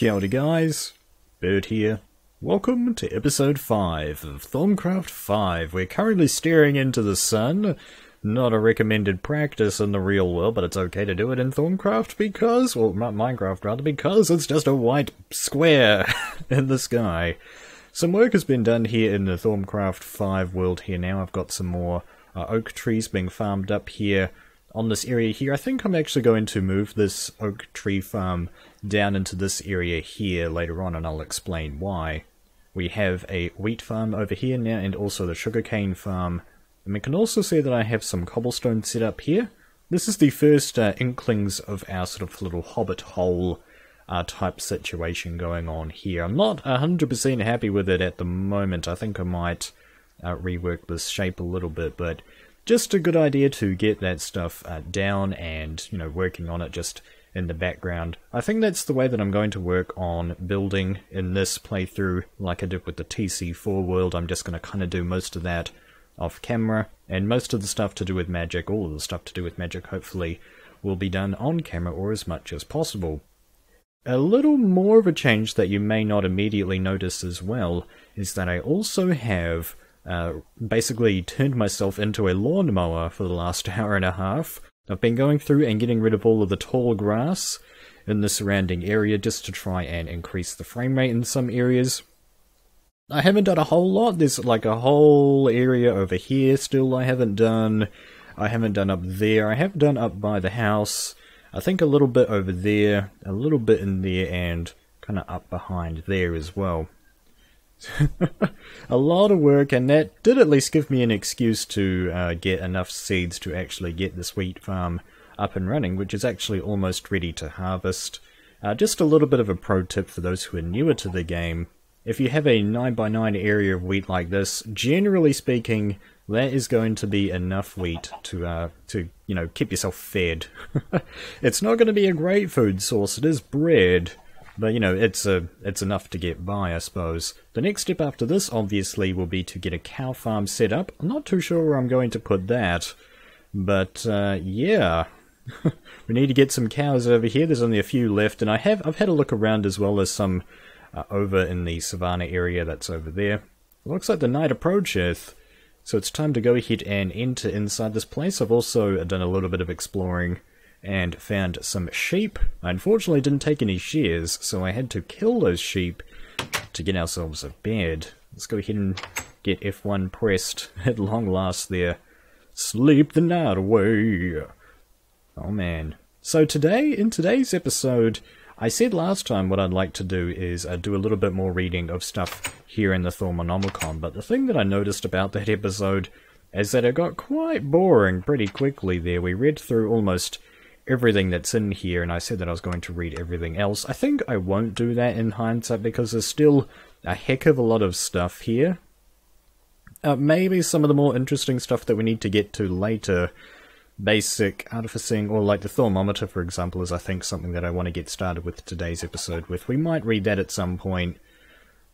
Kia ora guys, Bird here. Welcome to episode 5 of Thaumcraft 5. We're currently staring into the sun. Not a recommended practice in the real world, but it's okay to do it in Thaumcraft because, well, not Minecraft rather, because it's just a white square in the sky. Some work has been done here in the Thaumcraft 5 world here now. I've got some more uh, oak trees being farmed up here on this area here. I think I'm actually going to move this oak tree farm down into this area here later on and I'll explain why. We have a wheat farm over here now and also the sugarcane farm. And we can also see that I have some cobblestone set up here. This is the first uh, inklings of our sort of little hobbit hole uh, type situation going on here. I'm not 100% happy with it at the moment. I think I might uh, rework this shape a little bit, but just a good idea to get that stuff uh, down and, you know, working on it just in the background. I think that's the way that I'm going to work on building in this playthrough, like I did with the TC4 world. I'm just going to kind of do most of that off camera, and most of the stuff to do with magic, all of the stuff to do with magic, hopefully, will be done on camera or as much as possible. A little more of a change that you may not immediately notice as well is that I also have uh, basically turned myself into a lawnmower for the last hour and a half. I've been going through and getting rid of all of the tall grass in the surrounding area just to try and increase the frame rate in some areas. I haven't done a whole lot. There's like a whole area over here still I haven't done. I haven't done up there. I have done up by the house. I think a little bit over there, a little bit in there, and kind of up behind there as well. a lot of work, and that did at least give me an excuse to uh, get enough seeds to actually get this wheat farm up and running, which is actually almost ready to harvest. Uh, just a little bit of a pro tip for those who are newer to the game. If you have a 9x9 area of wheat like this, generally speaking, that is going to be enough wheat to, uh, to you know, keep yourself fed. it's not going to be a great food source, it is bread, but you know, it's a it's enough to get by, I suppose. The next step after this, obviously, will be to get a cow farm set up. I'm not too sure where I'm going to put that, but uh, yeah, we need to get some cows over here. There's only a few left, and I have I've had a look around as well as some uh, over in the savannah area that's over there. It looks like the night approacheth. So it's time to go ahead and enter inside this place. I've also done a little bit of exploring and found some sheep. I unfortunately didn't take any shears, so I had to kill those sheep to get ourselves a bed. Let's go ahead and get F1 pressed at long last there. Sleep the night away. Oh man. So today, in today's episode, I said last time what I'd like to do is uh, do a little bit more reading of stuff here in the Thaumonomicon, but the thing that I noticed about that episode is that it got quite boring pretty quickly there. We read through almost everything that's in here, and I said that I was going to read everything else. I think I won't do that in hindsight because there's still a heck of a lot of stuff here. Uh, maybe some of the more interesting stuff that we need to get to later, basic artificing, or like the Thaumometer, for example, is I think something that I want to get started with today's episode with. We might read that at some point.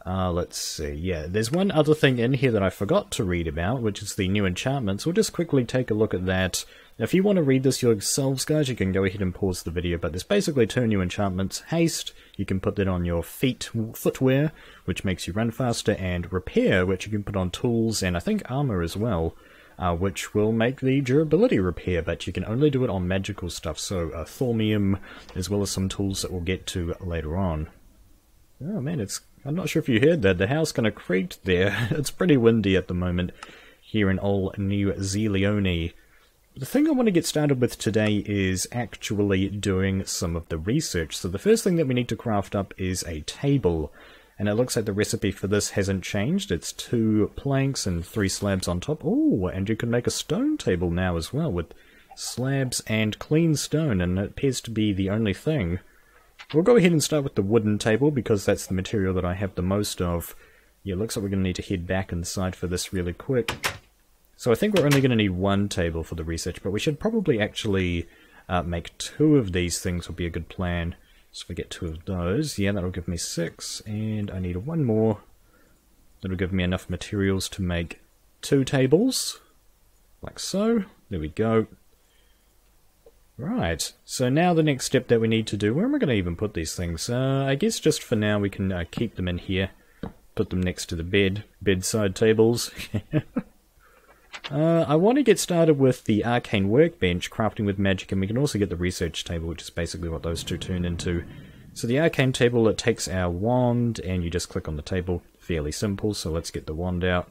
Uh, let's see, yeah, there's one other thing in here that I forgot to read about, which is the new enchantments. We'll just quickly take a look at that. Now, if you want to read this yourselves, guys, you can go ahead and pause the video, but there's basically two new enchantments. Haste, you can put that on your feet, footwear, which makes you run faster, and Repair, which you can put on tools, and I think armor as well. Uh, which will make the durability repair, but you can only do it on magical stuff, so uh, Thaumium, as well as some tools that we'll get to later on. Oh man, it's I'm not sure if you heard that. The house kind of creaked there. it's pretty windy at the moment here in old New Zealand. The thing I want to get started with today is actually doing some of the research. So the first thing that we need to craft up is a table. And it looks like the recipe for this hasn't changed. It's two planks and three slabs on top. Oh, and you can make a stone table now as well with slabs and clean stone, and it appears to be the only thing. We'll go ahead and start with the wooden table because that's the material that I have the most of. Yeah, looks like we're going to need to head back inside for this really quick. So I think we're only going to need one table for the research, but we should probably actually uh, make two of these things would be a good plan. So if we get two of those, yeah, that'll give me six, and I need one more. That'll give me enough materials to make two tables, like so. There we go. Right, so now the next step that we need to do, where am I going to even put these things? Uh, I guess just for now we can uh, keep them in here, put them next to the bed, bedside tables. uh, I want to get started with the arcane workbench, crafting with magic, and we can also get the research table, which is basically what those two turn into. So the arcane table, it takes our wand, and you just click on the table, fairly simple, so let's get the wand out.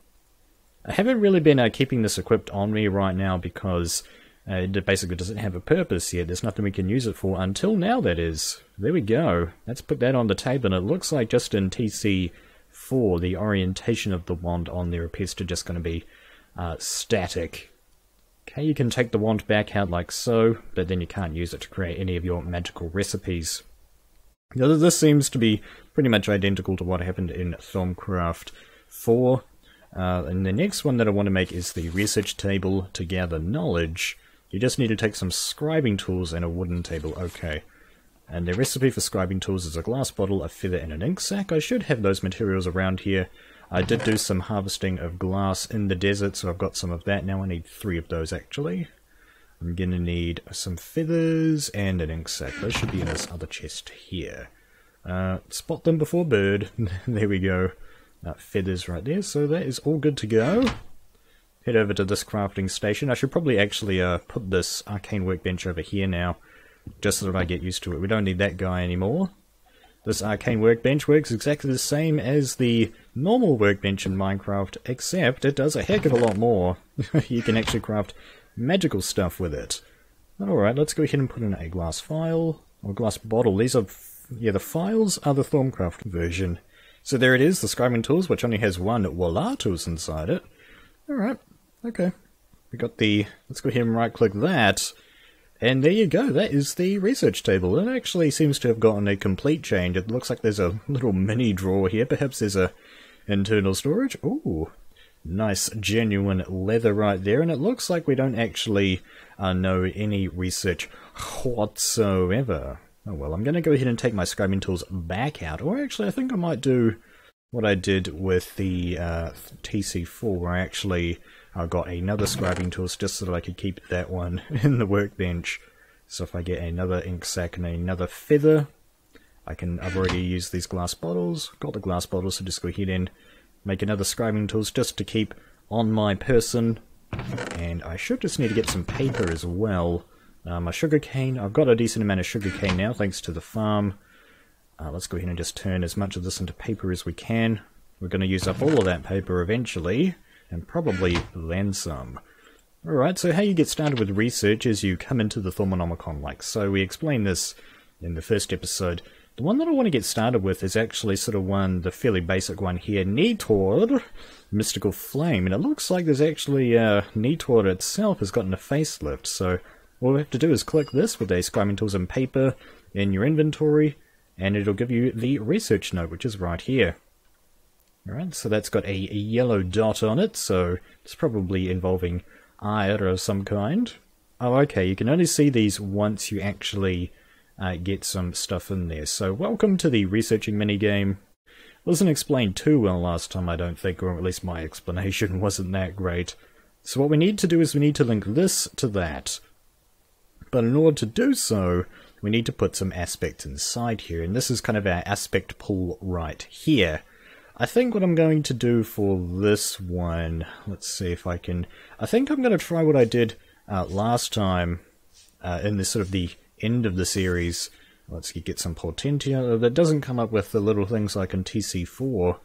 I haven't really been uh, keeping this equipped on me right now because uh, it basically doesn't have a purpose yet. There's nothing we can use it for until now, that is. There we go. Let's put that on the table, and it looks like just in TC4, the orientation of the wand on there appears to just going to be uh, static. Okay, you can take the wand back out like so, but then you can't use it to create any of your magical recipes. Now, this seems to be pretty much identical to what happened in Thaumcraft 4. Uh, and the next one that I want to make is the research table to gather knowledge. You just need to take some scribing tools and a wooden table. Okay. And the recipe for scribing tools is a glass bottle, a feather, and an ink sac. I should have those materials around here. I did do some harvesting of glass in the desert, so I've got some of that. Now I need three of those, actually. I'm gonna need some feathers and an ink sac. Those should be in this other chest here. Uh, spot them before bird. there we go. Uh, feathers right there, so that is all good to go head over to this crafting station. I should probably actually uh, put this arcane workbench over here now, just so that I get used to it. We don't need that guy anymore. This arcane workbench works exactly the same as the normal workbench in Minecraft, except it does a heck of a lot more. you can actually craft magical stuff with it. Alright, let's go ahead and put in a glass phial, or glass bottle. These are, yeah, the phials are the Thaumcraft version. So there it is, the scribing tools, which only has one tools inside it. Alright, Okay. We got the... Let's go ahead and right-click that. And there you go, that is the research table. It actually seems to have gotten a complete change. It looks like there's a little mini drawer here. Perhaps there's a internal storage. Ooh, nice genuine leather right there. And it looks like we don't actually uh, know any research whatsoever. Oh well, I'm going to go ahead and take my scribing tools back out. Or actually, I think I might do what I did with the uh, TC4, where I actually I got another scribing tool just so that I could keep that one in the workbench. So if I get another ink sac and another feather, I can, I've already used these glass bottles, got the glass bottles, so just go ahead and make another scribing tools just to keep on my person. And I should just need to get some paper as well. Uh, my sugar cane, I've got a decent amount of sugar cane now thanks to the farm. Uh, let's go ahead and just turn as much of this into paper as we can. We're going to use up all of that paper eventually and probably then some. Alright, so how you get started with research is you come into the Thaumonomicon like so. We explained this in the first episode. The one that I want to get started with is actually sort of one, the fairly basic one here, Nitor, Mystical Flame, and it looks like there's actually, uh, Nitor itself has gotten a facelift, so all we have to do is click this with a scribing tools and paper in your inventory, and it'll give you the research note, which is right here. Alright, so that's got a, yellow dot on it, so it's probably involving iron of some kind. Oh, okay, you can only see these once you actually uh, get some stuff in there. So welcome to the researching minigame. Wasn't explained too well last time, I don't think, or at least my explanation wasn't that great. So what we need to do is we need to link this to that. But in order to do so, we need to put some aspects inside here, and this is kind of our aspect pool right here. I think what I'm going to do for this one, let's see if I can, I think I'm going to try what I did uh, last time uh, in this sort of the end of the series. Let's get some Potentia That doesn't come up with the little things like in TC4.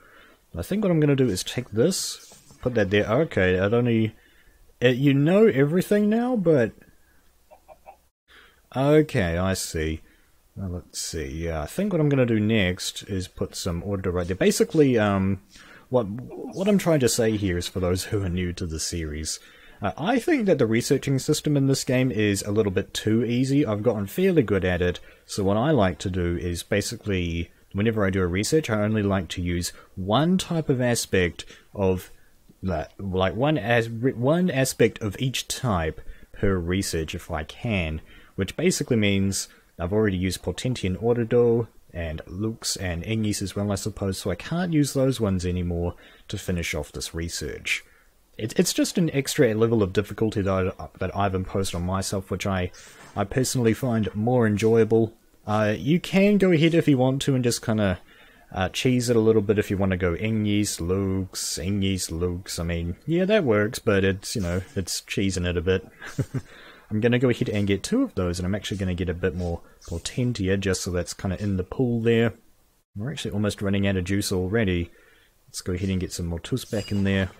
I think what I'm going to do is take this, put that there. Okay, I'd only... It, you know everything now, but... Okay, I see. Uh, let's see. Yeah, I think what I'm going to do next is put some order right there. Basically, um, what what I'm trying to say here is for those who are new to the series. Uh, I think that the researching system in this game is a little bit too easy. I've gotten fairly good at it, so what I like to do is basically, whenever I do a research, I only like to use one type of aspect of that, like one as one aspect of each type per research if I can, which basically means I've already used Potentian Autodo and Lux and Engis as well, I suppose, so I can't use those ones anymore to finish off this research. It, it's just an extra level of difficulty that, I, that I've imposed on myself, which I I personally find more enjoyable. Uh, you can go ahead if you want to and just kind of uh, cheese it a little bit if you want to go Ingis, Lux, Ingis, Lux. I mean, yeah, that works, but it's, you know, it's cheesing it a bit. I'm going to go ahead and get two of those, and I'm actually going to get a bit more Potentia, just so that's kind of in the pool there. We're actually almost running out of juice already. Let's go ahead and get some more Mortus back in there.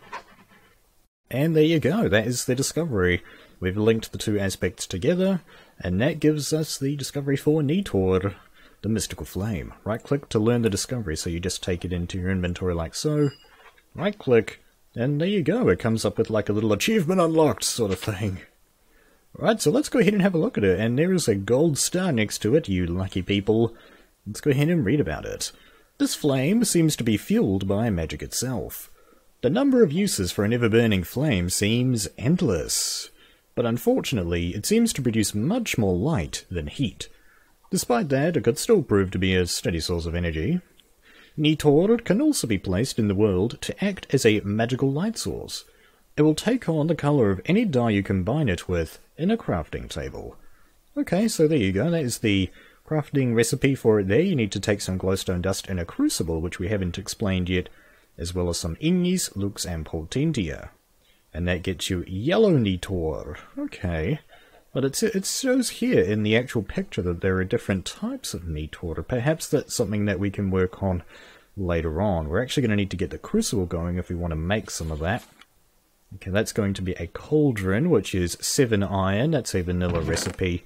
And there you go, that is the discovery. We've linked the two aspects together, and that gives us the discovery for Nitor the mystical flame. Right click to learn the discovery, so you just take it into your inventory like so. Right click, and there you go, it comes up with like a little achievement unlocked sort of thing. Right, so let's go ahead and have a look at it, and there is a gold star next to it, you lucky people. Let's go ahead and read about it. This flame seems to be fueled by magic itself. The number of uses for an ever-burning flame seems endless, but unfortunately it seems to produce much more light than heat. Despite that, it could still prove to be a steady source of energy. Nitor can also be placed in the world to act as a magical light source. It will take on the colour of any dye you combine it with in a crafting table. Okay, so there you go, that is the crafting recipe for it there. You need to take some glowstone dust in a crucible, which we haven't explained yet, as well as some Ingis, Lux, and Potentia. And that gets you yellow Nitor. Okay. But it's, it shows here in the actual picture that there are different types of Nitor. Perhaps that's something that we can work on later on. We're actually going to need to get the crucible going if we want to make some of that. Okay, that's going to be a cauldron, which is 7 iron. That's a vanilla recipe.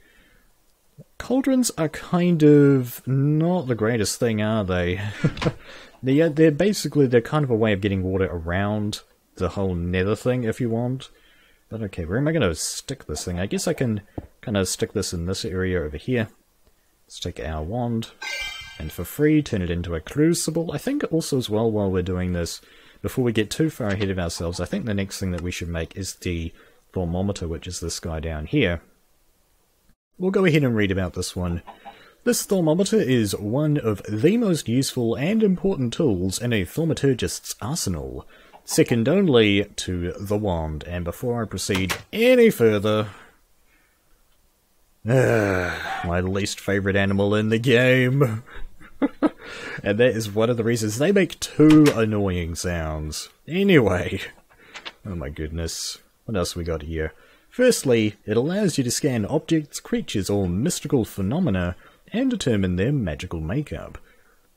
Cauldrons are kind of not the greatest thing, are they? they're, they're basically, they're kind of a way of getting water around the whole nether thing, if you want. But okay, where am I going to stick this thing? I guess I can kind of stick this in this area over here. Let's take our wand, and for free, turn it into a crucible. I think also as well, while we're doing this, before we get too far ahead of ourselves, I think the next thing that we should make is the Thaumometer, which is this guy down here. We'll go ahead and read about this one. This Thaumometer is one of the most useful and important tools in a thaumaturgist's arsenal second only to the wand. And before I proceed any further, my least favorite animal in the game. And that is one of the reasons they make two annoying sounds. Anyway, oh my goodness, what else we got here? Firstly, it allows you to scan objects, creatures, or mystical phenomena and determine their magical makeup.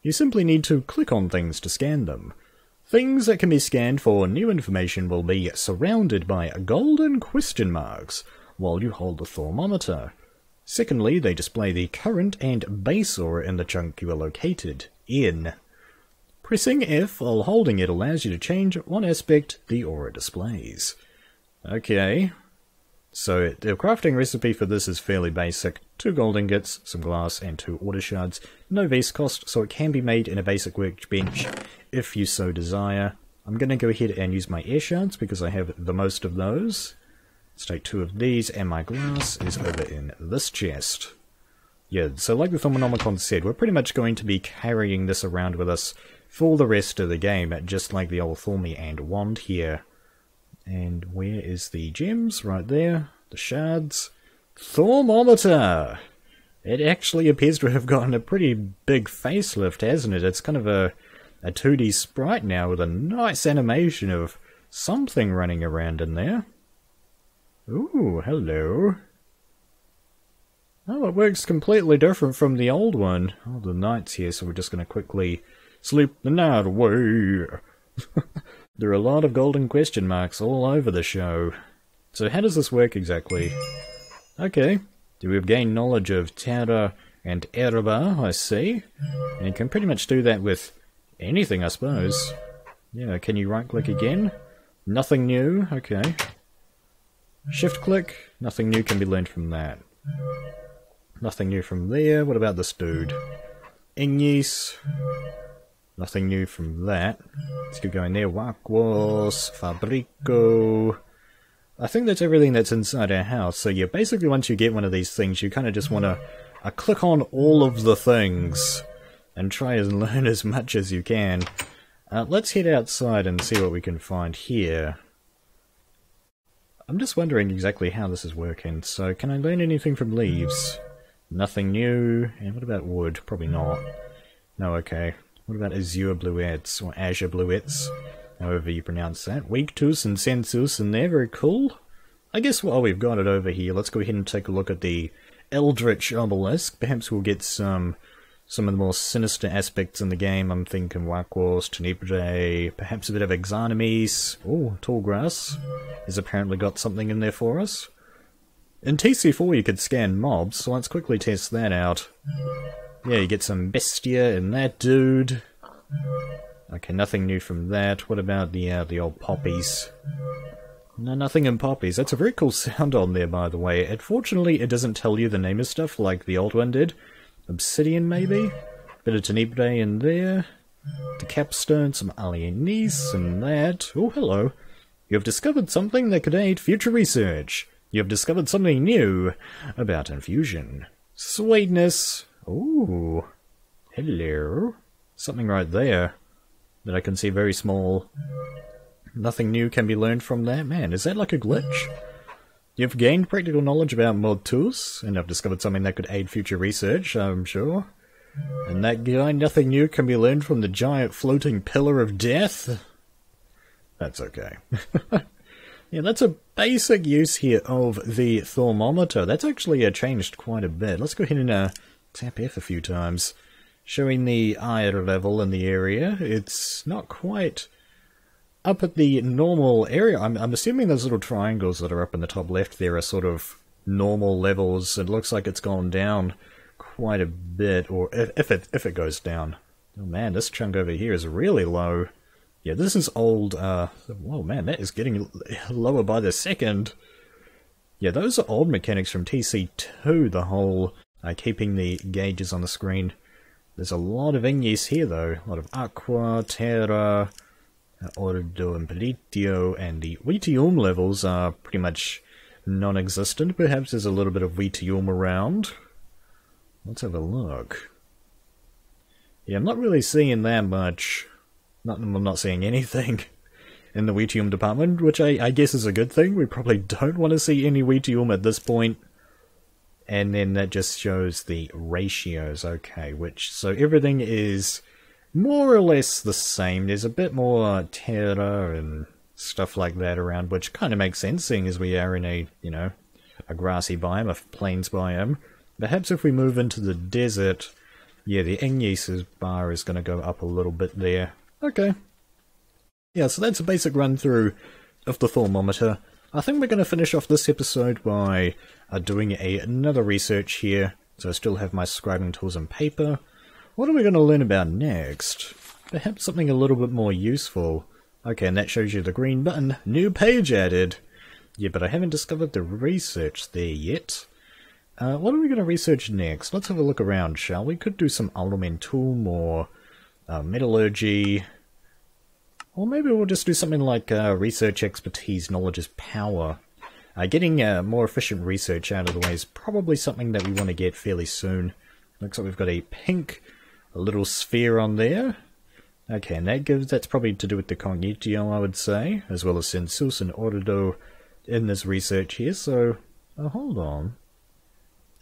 You simply need to click on things to scan them. Things that can be scanned for new information will be surrounded by golden question marks while you hold the Thaumometer. Secondly, they display the current and base aura in the chunk you are located in. Pressing F while holding it allows you to change one aspect the aura displays. Okay, so the crafting recipe for this is fairly basic. Two gold ingots, some glass, and two order shards. No base cost, so it can be made in a basic workbench if you so desire. I'm going to go ahead and use my air shards because I have the most of those. Let's take two of these, and my glass is over in this chest. Yeah, so like the Thaumonomicon said, we're pretty much going to be carrying this around with us for the rest of the game, just like the old Thormy and Wand here. And where is the gems? Right there. The shards. Thaumometer! It actually appears to have gotten a pretty big facelift, hasn't it? It's kind of a, a 2D sprite now with a nice animation of something running around in there. Ooh, hello. Oh, it works completely different from the old one. Oh, the night's here, so we're just going to quickly sleep the night away. There are a lot of golden question marks all over the show. So how does this work exactly? Okay, do we've gained knowledge of Terra and Herba, I see. And you can pretty much do that with anything, I suppose. Yeah, can you right-click again? Nothing new, okay. Shift-click, nothing new can be learned from that. Nothing new from there, what about this dude? Ingis, Nothing new from that. Let's keep going there. Vacuos, Fabrico. I think that's everything that's inside our house. So yeah, basically once you get one of these things, you kind of just want to uh, click on all of the things and try and learn as much as you can. Uh, let's head outside and see what we can find here. I'm just wondering exactly how this is working. So, can I learn anything from leaves? Nothing new. And what about wood? Probably not. No, okay. What about azure bluettes, or azure bluettes? However you pronounce that. Victus and sensus, and they're very cool. I guess while we've got it over here, let's go ahead and take a look at the Eldritch Obelisk. Perhaps we'll get some some of the more sinister aspects in the game. I'm thinking Vacuos, Tenebrae, perhaps a bit of Exanimis. Oh, Tall Grass has apparently got something in there for us. In TC4 you could scan mobs, so let's quickly test that out. Yeah, you get some Bestia in that dude. Okay, nothing new from that. What about the uh, the old poppies? No, nothing in poppies. That's a very cool sound on there, by the way. Unfortunately, it doesn't tell you the name of stuff like the old one did. Obsidian, maybe? Bit of Tenebrae in there. The capstone, some Alienis, and that. Oh, hello. You have discovered something that could aid future research. You have discovered something new about infusion. Sweetness. Ooh. Hello. Something right there that I can see very small. Nothing new can be learned from that. Man, is that like a glitch? You've gained practical knowledge about mod tools, and have discovered something that could aid future research, I'm sure. And that guy, nothing new can be learned from the giant floating pillar of death? That's okay. yeah, that's a basic use here of the Thaumometer. That's actually uh, changed quite a bit. Let's go ahead and uh, tap F a few times. Showing the Aer level in the area. It's not quite up at the normal area, I'm, I'm assuming those little triangles that are up in the top left there are sort of normal levels. It looks like it's gone down quite a bit, or if, if it if it goes down. Oh man, this chunk over here is really low. Yeah, this is old, uh, whoa man, that is getting lower by the second. Yeah, those are old mechanics from TC2, the whole uh, keeping the gauges on the screen. There's a lot of Ignis here though, a lot of Aqua, Terra, Ordo and Perditio and the Vitium levels are pretty much non-existent. Perhaps there's a little bit of Vitium around. Let's have a look. Yeah, I'm not really seeing that much. Not, I'm not seeing anything in the Vitium department, which I, I guess is a good thing. We probably don't want to see any Vitium at this point. And then that just shows the ratios, okay, which, so everything is more or less the same. There's a bit more terra and stuff like that around, which kind of makes sense, seeing as we are in a, you know, a grassy biome, a plains biome. Perhaps if we move into the desert, yeah, the Ignis bar is going to go up a little bit there. Okay. Yeah, so that's a basic run through of the Thaumometer. I think we're going to finish off this episode by uh, doing a, another research here. So I still have my scribing tools and paper. What are we going to learn about next? Perhaps something a little bit more useful. Okay, and that shows you the green button. New page added. Yeah, but I haven't discovered the research there yet. Uh, what are we going to research next? Let's have a look around, shall we? Could do some Elementum or uh, Metallurgy. Or maybe we'll just do something like uh, Research Expertise Knowledge is Power. Uh, getting uh, more efficient research out of the way is probably something that we want to get fairly soon. Looks like we've got a pink a little sphere on there. Okay, and that gives that's probably to do with the cognitio, I would say, as well as sensus and ordo in this research here. So, oh, hold on.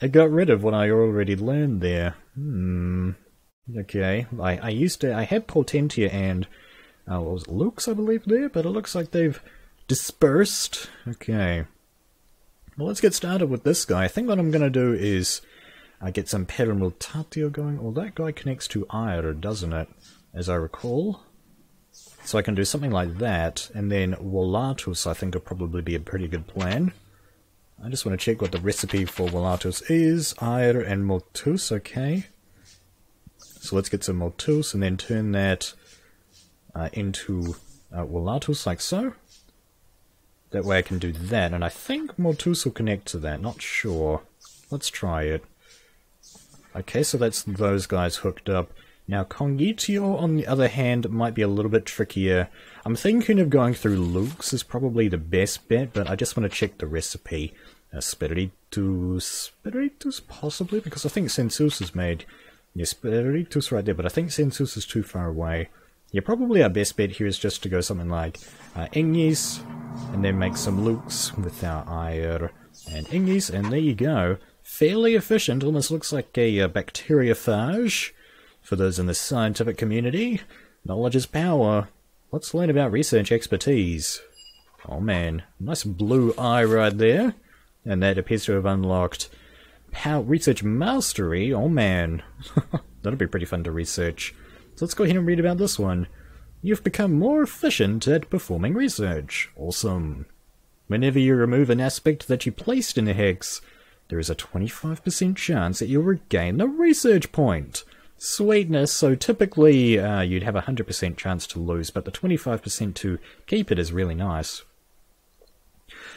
It got rid of what I already learned there. Hmm. Okay, I, I used to, I had Potentia and, uh, what was it, Lux, I believe, there, but it looks like they've dispersed. Okay. Well, let's get started with this guy. I think what I'm going to do is I get some Permutatio going. Well, that guy connects to Aer, doesn't it? As I recall. So I can do something like that, and then Volatus I think would probably be a pretty good plan. I just want to check what the recipe for Volatus is. Aer and Motus, okay. So let's get some Motus and then turn that uh, into uh, like so. That way I can do that, and I think Motus will connect to that, not sure. Let's try it. Okay, so that's those guys hooked up. Now, Cognitio, on the other hand, might be a little bit trickier. I'm thinking of going through Lux is probably the best bet, but I just want to check the recipe. Uh, Spiritus... Spiritus, possibly? Because I think Sensus is made... Yeah, Spiritus right there, but I think Sensus is too far away. Yeah, probably our best bet here is just to go something like uh, and then make some Lux with our Aer and ingies, and there you go. Fairly efficient, almost looks like a, a bacteriophage. For those in the scientific community, knowledge is power. Let's learn about research expertise. Oh man, nice blue eye right there. And that appears to have unlocked power research mastery. Oh man, that'll be pretty fun to research. So let's go ahead and read about this one. You've become more efficient at performing research. Awesome. Whenever you remove an aspect that you placed in a hex, there is a 25% chance that you'll regain the research point. Sweetness, so typically uh, you'd have a 100% chance to lose, but the 25% to keep it is really nice.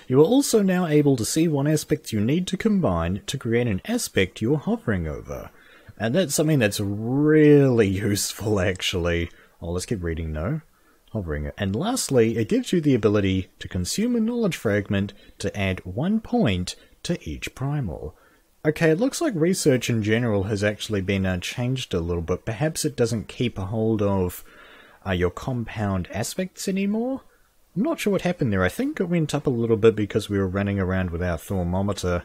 You are also now able to see what aspects you need to combine to create an aspect you're hovering over. And that's something that's really useful actually. Oh, let's keep reading though. Hovering. it. And lastly, it gives you the ability to consume a knowledge fragment to add one point to each primal. Okay, it looks like research in general has actually been uh, changed a little bit. Perhaps it doesn't keep a hold of uh, your compound aspects anymore? I'm not sure what happened there. I think it went up a little bit because we were running around with our Thaumometer.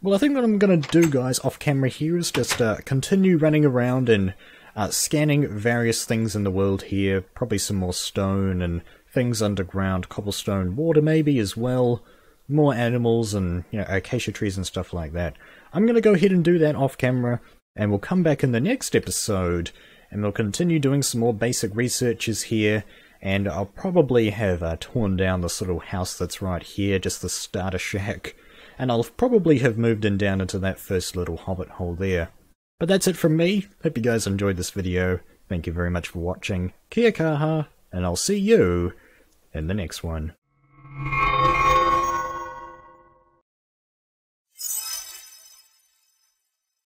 Well, I think what I'm going to do, guys, off camera here is just uh, continue running around and uh, scanning various things in the world here. Probably some more stone and things underground, cobblestone, water maybe as well. More animals and you know, acacia trees and stuff like that. I'm going to go ahead and do that off camera, and we'll come back in the next episode, and we'll continue doing some more basic researches here, and I'll probably have uh, torn down this little house that's right here, just the starter shack, and I'll probably have moved in down into that first little hobbit hole there. But that's it from me. Hope you guys enjoyed this video. Thank you very much for watching. Kia kaha, and I'll see you in the next one.